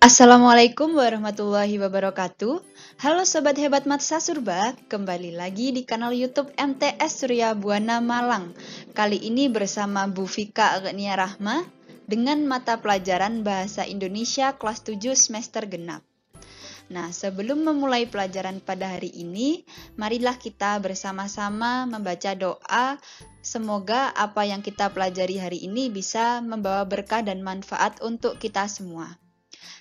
Assalamualaikum warahmatullahi wabarakatuh. Halo sobat hebat Matsa Surba, kembali lagi di kanal YouTube MTS Surya Buana Malang. Kali ini bersama Bu Fika Agnia Rahma dengan mata pelajaran Bahasa Indonesia kelas 7 semester genap. Nah, sebelum memulai pelajaran pada hari ini, marilah kita bersama-sama membaca doa. Semoga apa yang kita pelajari hari ini bisa membawa berkah dan manfaat untuk kita semua.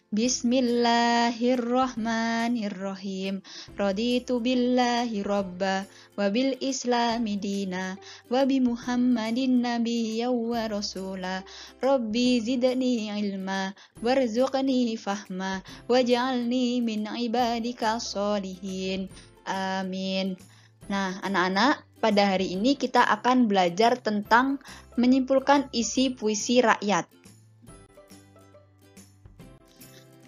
Bismillahirrahmanirrahim. Raditu billahi robba wa bil islami dina wa bi Muhammadin nabiyya wa rasula. Rabbi zidni ilma warzuqni fahma waj'alni min ibadika solihin. Amin. Nah, anak-anak, pada hari ini kita akan belajar tentang menyimpulkan isi puisi rakyat.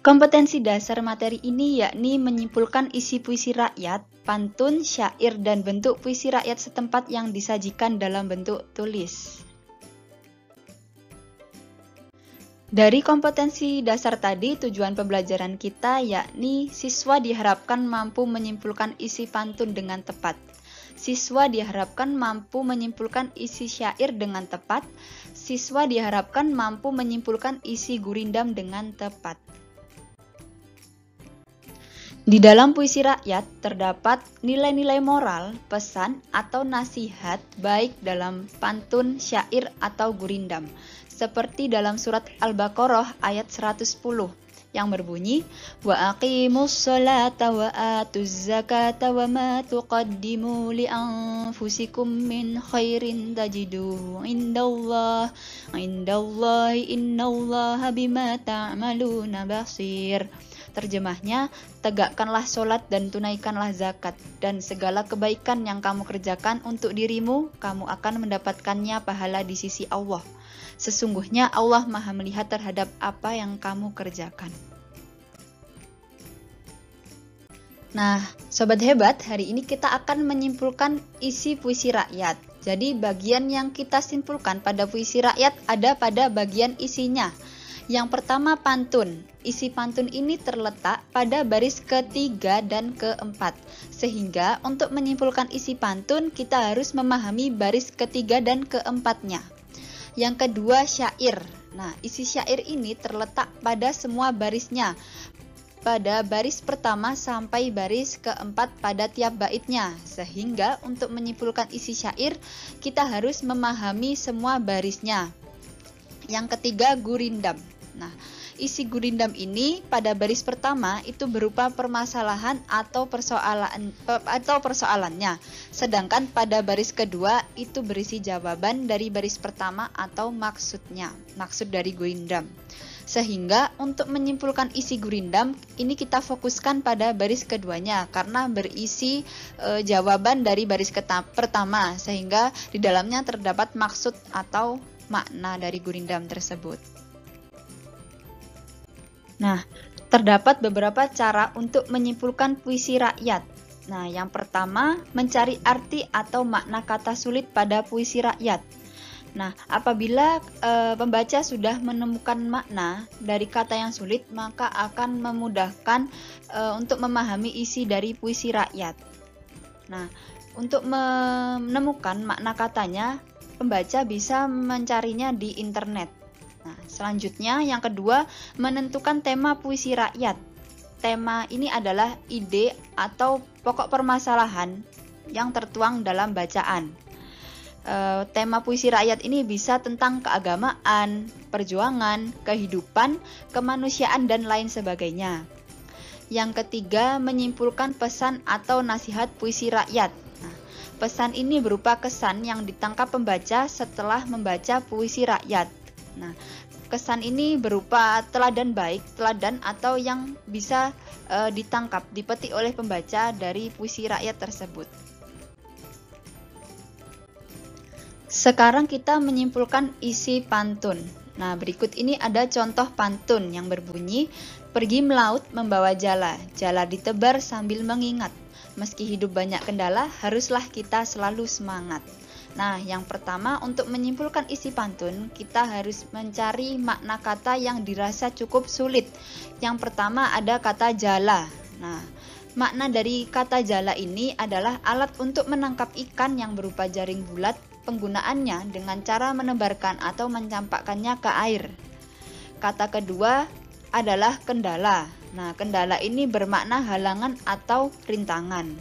Kompetensi dasar materi ini yakni menyimpulkan isi puisi rakyat, pantun, syair, dan bentuk puisi rakyat setempat yang disajikan dalam bentuk tulis. Dari kompetensi dasar tadi, tujuan pembelajaran kita yakni siswa diharapkan mampu menyimpulkan isi pantun dengan tepat. Siswa diharapkan mampu menyimpulkan isi syair dengan tepat. Siswa diharapkan mampu menyimpulkan isi gurindam dengan tepat. Di dalam puisi rakyat terdapat nilai-nilai moral, pesan, atau nasihat baik dalam pantun, syair, atau gurindam. Seperti dalam surat Al-Baqarah ayat 110 yang berbunyi wa aqimus salata wa atuz zakata wa ma tuqaddimu li anfusikum min khairin tajiduhu indallah indallahi innallaha bima ta'maluna basir Terjemahnya, tegakkanlah sholat dan tunaikanlah zakat, dan segala kebaikan yang kamu kerjakan untuk dirimu, kamu akan mendapatkannya pahala di sisi Allah. Sesungguhnya Allah maha melihat terhadap apa yang kamu kerjakan. Nah, sobat hebat, hari ini kita akan menyimpulkan isi puisi rakyat. Jadi, bagian yang kita simpulkan pada puisi rakyat ada pada bagian isinya. Yang pertama pantun. Isi pantun ini terletak pada baris ketiga dan keempat. Sehingga untuk menyimpulkan isi pantun kita harus memahami baris ketiga dan keempatnya. Yang kedua syair. Nah, isi syair ini terletak pada semua barisnya. Pada baris pertama sampai baris keempat pada tiap baitnya. Sehingga untuk menyimpulkan isi syair kita harus memahami semua barisnya. Yang ketiga gurindam. Nah, isi gurindam ini pada baris pertama itu berupa permasalahan atau persoalan atau persoalannya. Sedangkan pada baris kedua itu berisi jawaban dari baris pertama atau maksudnya, maksud dari gurindam. Sehingga untuk menyimpulkan isi gurindam ini kita fokuskan pada baris keduanya karena berisi e, jawaban dari baris pertama sehingga di dalamnya terdapat maksud atau makna dari gurindam tersebut. Nah, terdapat beberapa cara untuk menyimpulkan puisi rakyat. Nah, yang pertama, mencari arti atau makna kata sulit pada puisi rakyat. Nah, apabila e, pembaca sudah menemukan makna dari kata yang sulit, maka akan memudahkan e, untuk memahami isi dari puisi rakyat. Nah, untuk menemukan makna katanya, pembaca bisa mencarinya di internet. Nah, selanjutnya yang kedua, menentukan tema puisi rakyat. Tema ini adalah ide atau pokok permasalahan yang tertuang dalam bacaan. E, tema puisi rakyat ini bisa tentang keagamaan, perjuangan, kehidupan, kemanusiaan, dan lain sebagainya. Yang ketiga, menyimpulkan pesan atau nasihat puisi rakyat. Pesan ini berupa kesan yang ditangkap pembaca setelah membaca puisi rakyat. Nah, kesan ini berupa teladan baik, teladan atau yang bisa e, ditangkap, dipetik oleh pembaca dari puisi rakyat tersebut. Sekarang kita menyimpulkan isi pantun. Nah, berikut ini ada contoh pantun yang berbunyi, Pergi melaut membawa jala, jala ditebar sambil mengingat. Meski hidup banyak kendala, haruslah kita selalu semangat. Nah, yang pertama untuk menyimpulkan isi pantun, kita harus mencari makna kata yang dirasa cukup sulit. Yang pertama ada kata jala. Nah, makna dari kata jala ini adalah alat untuk menangkap ikan yang berupa jaring bulat. Penggunaannya dengan cara menebarkan atau mencampakkannya ke air. Kata kedua adalah kendala. Nah, kendala ini bermakna halangan atau rintangan.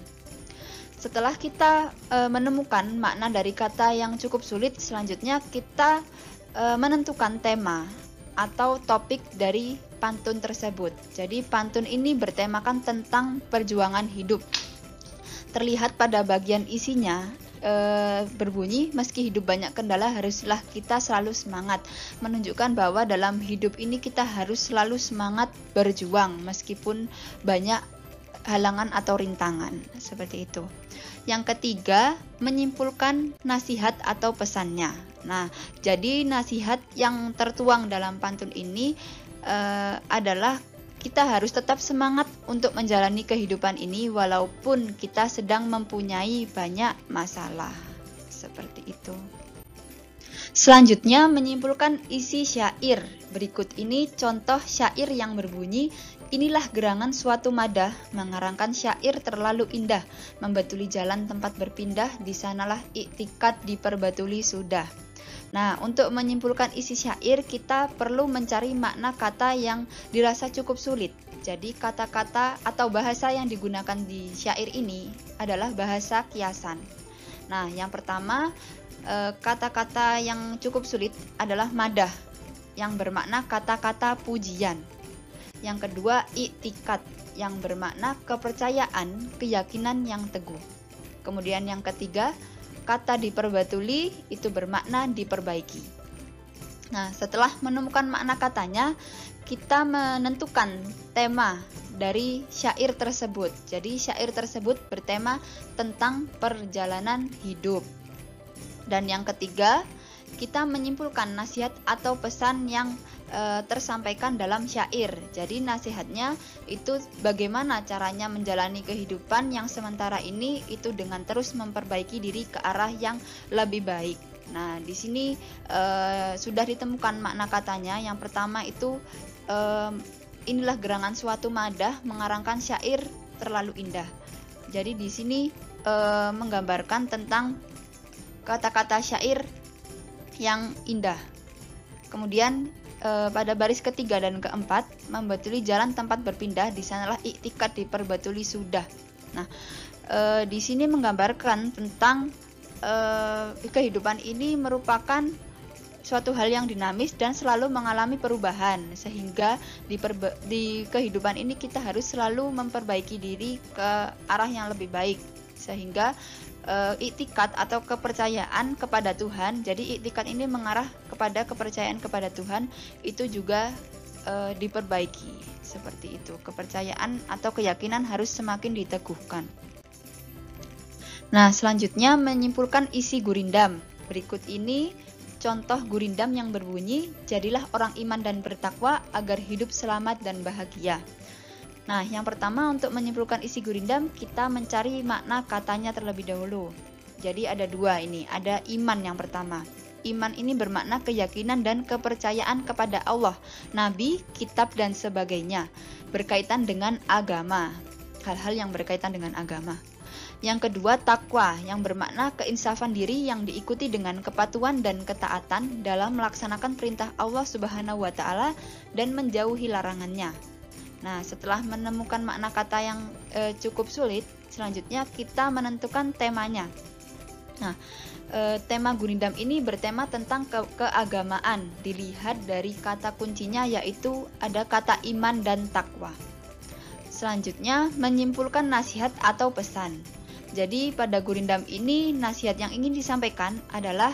Setelah kita e, menemukan makna dari kata yang cukup sulit, selanjutnya kita e, menentukan tema atau topik dari pantun tersebut. Jadi pantun ini bertemakan tentang perjuangan hidup. Terlihat pada bagian isinya e, berbunyi meski hidup banyak kendala haruslah kita selalu semangat menunjukkan bahwa dalam hidup ini kita harus selalu semangat berjuang meskipun banyak halangan atau rintangan seperti itu. Yang ketiga, menyimpulkan nasihat atau pesannya. Nah, jadi nasihat yang tertuang dalam pantun ini uh, adalah kita harus tetap semangat untuk menjalani kehidupan ini walaupun kita sedang mempunyai banyak masalah. Seperti itu. Selanjutnya menyimpulkan isi syair. Berikut ini contoh syair yang berbunyi Inilah gerangan suatu madah, mengarangkan syair terlalu indah, membetuli jalan tempat berpindah, di sanalah iktikat diperbatuli sudah. Nah, untuk menyimpulkan isi syair, kita perlu mencari makna kata yang dirasa cukup sulit. Jadi, kata-kata atau bahasa yang digunakan di syair ini adalah bahasa kiasan. Nah, yang pertama, eh, kata-kata yang cukup sulit adalah madah, yang bermakna kata-kata pujian. Yang kedua, iktikat yang bermakna kepercayaan, keyakinan yang teguh. Kemudian yang ketiga, kata diperbatuli itu bermakna diperbaiki. Nah, setelah menemukan makna katanya, kita menentukan tema dari syair tersebut. Jadi syair tersebut bertema tentang perjalanan hidup. Dan yang ketiga, kita menyimpulkan nasihat atau pesan yang e, tersampaikan dalam syair. Jadi nasihatnya itu bagaimana caranya menjalani kehidupan yang sementara ini itu dengan terus memperbaiki diri ke arah yang lebih baik. Nah, di sini e, sudah ditemukan makna katanya. Yang pertama itu e, inilah gerangan suatu madah mengarangkan syair terlalu indah. Jadi di sini e, menggambarkan tentang kata-kata syair yang indah. Kemudian e, pada baris ketiga dan keempat membatuli jalan tempat berpindah di sanalah iktikat diperbatuli sudah. Nah, e, di sini menggambarkan tentang e, kehidupan ini merupakan suatu hal yang dinamis dan selalu mengalami perubahan sehingga di, perba, di kehidupan ini kita harus selalu memperbaiki diri ke arah yang lebih baik sehingga e, iktikat atau kepercayaan kepada Tuhan. Jadi iktikat ini mengarah kepada kepercayaan kepada Tuhan itu juga e, diperbaiki seperti itu. Kepercayaan atau keyakinan harus semakin diteguhkan. Nah, selanjutnya menyimpulkan isi gurindam. Berikut ini contoh gurindam yang berbunyi, "Jadilah orang iman dan bertakwa agar hidup selamat dan bahagia." Nah, yang pertama untuk menyimpulkan isi gurindam, kita mencari makna katanya terlebih dahulu. Jadi ada dua ini, ada iman yang pertama. Iman ini bermakna keyakinan dan kepercayaan kepada Allah, Nabi, kitab dan sebagainya, berkaitan dengan agama. Hal-hal yang berkaitan dengan agama. Yang kedua, takwa yang bermakna keinsafan diri yang diikuti dengan kepatuhan dan ketaatan dalam melaksanakan perintah Allah Subhanahu wa taala dan menjauhi larangannya. Nah, setelah menemukan makna kata yang e, cukup sulit, selanjutnya kita menentukan temanya. Nah, e, tema Gurindam ini bertema tentang ke keagamaan. Dilihat dari kata kuncinya yaitu ada kata iman dan takwa. Selanjutnya, menyimpulkan nasihat atau pesan. Jadi, pada Gurindam ini nasihat yang ingin disampaikan adalah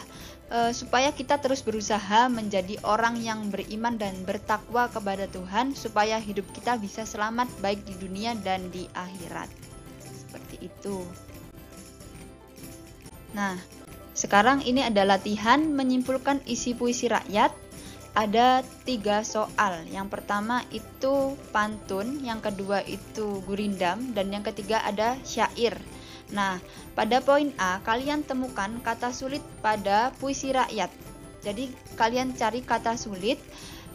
uh, supaya kita terus berusaha menjadi orang yang beriman dan bertakwa kepada Tuhan supaya hidup kita bisa selamat baik di dunia dan di akhirat. Seperti itu. Nah, sekarang ini ada latihan menyimpulkan isi puisi rakyat. Ada tiga soal. Yang pertama itu pantun, yang kedua itu gurindam, dan yang ketiga ada syair. Nah, pada poin A, kalian temukan kata sulit pada puisi rakyat. Jadi, kalian cari kata sulit,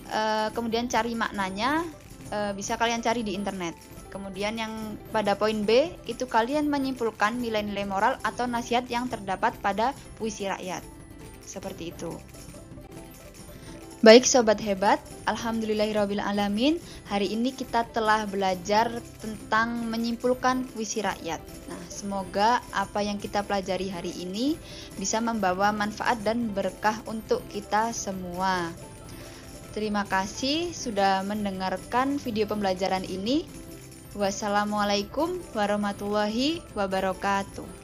eh, kemudian cari maknanya, eh, bisa kalian cari di internet. Kemudian yang pada poin B itu kalian menyimpulkan nilai-nilai moral atau nasihat yang terdapat pada puisi rakyat. Seperti itu. Baik sobat hebat, alhamdulillahirobbilalamin. Hari ini kita telah belajar tentang menyimpulkan puisi rakyat. Nah, semoga apa yang kita pelajari hari ini bisa membawa manfaat dan berkah untuk kita semua. Terima kasih sudah mendengarkan video pembelajaran ini. Wassalamualaikum warahmatullahi wabarakatuh.